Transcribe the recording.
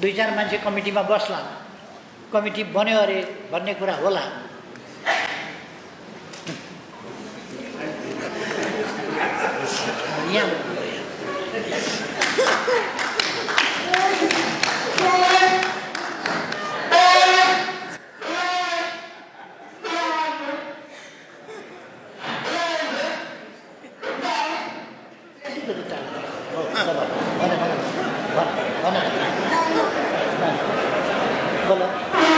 दुई चार मान्छे कमिटीमा बस्ला कमिटी बन्यो अरे भन्ने कुरा होला। यहाँ। bola.